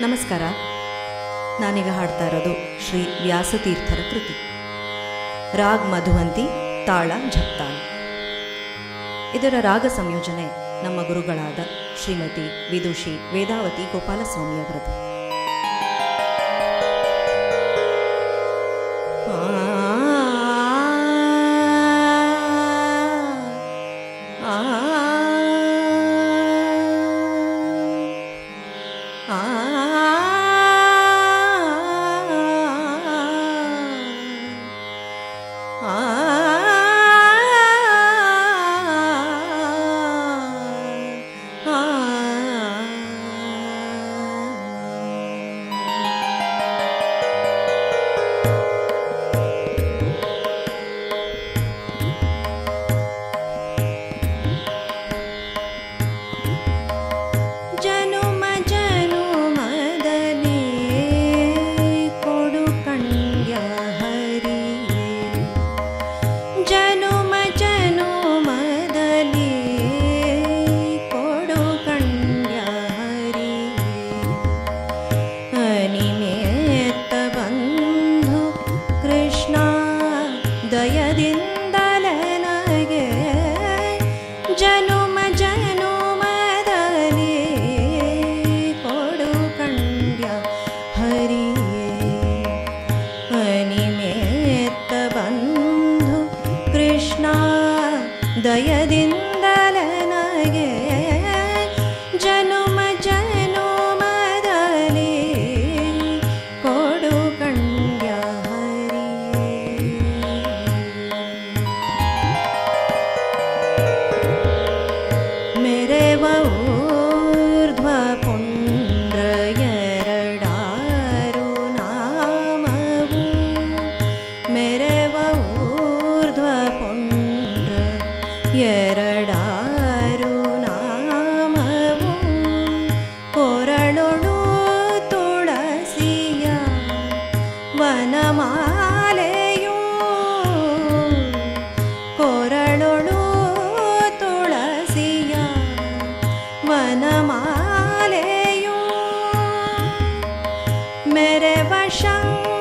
ನಮಸ್ಕಾರ. ನಾನೀಗ ಹಾಡ್ತಾ ಇರೋದು ಶ್ರೀ ವ್ಯಾಸತೀರ್ಥರ ಕೃತಿ. ರಾಗ್ ಮಧುವಂತಿ ತಾಳ ಝಪ್ತಾನ್ ಇದರ ರಾಗ ಸಂಯೋಜನೆ ನಮ್ಮ ಗುರುಗಳಾದ ಶ್ರೀಮತಿ ವಿದುಷಿ ವೇದಾವತಿ ಗೋಪಾಲಸ್ವಾಮಿಯವರದು. मेरे मेभाषा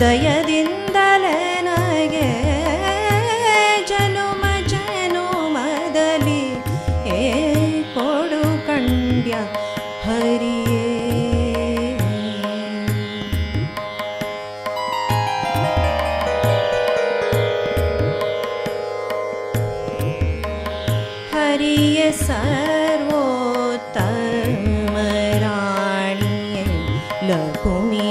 दय ಜನುಮ ಜನುಮದಲ್ಲಿ ಏ ಕೊಡು ಕಂಡ್ಯ ಹರಿಯೇ. हरिय सर्वोत्तम राणी लघुमि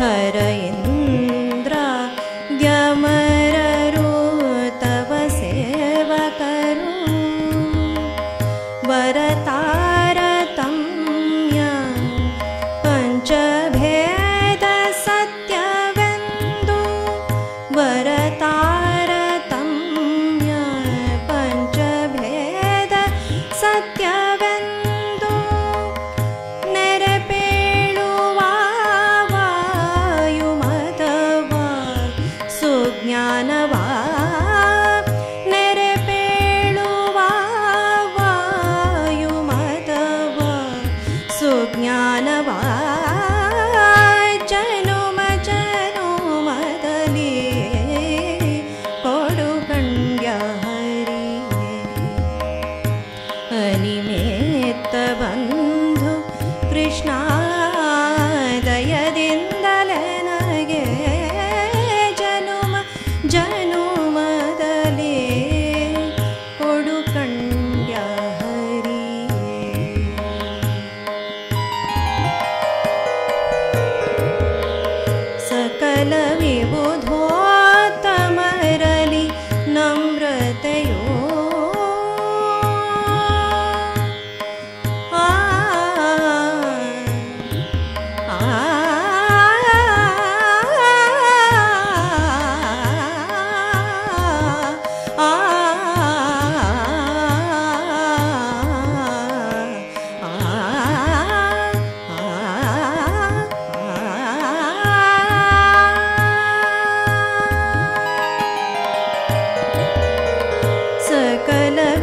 हरय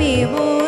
देवो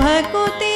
भकुति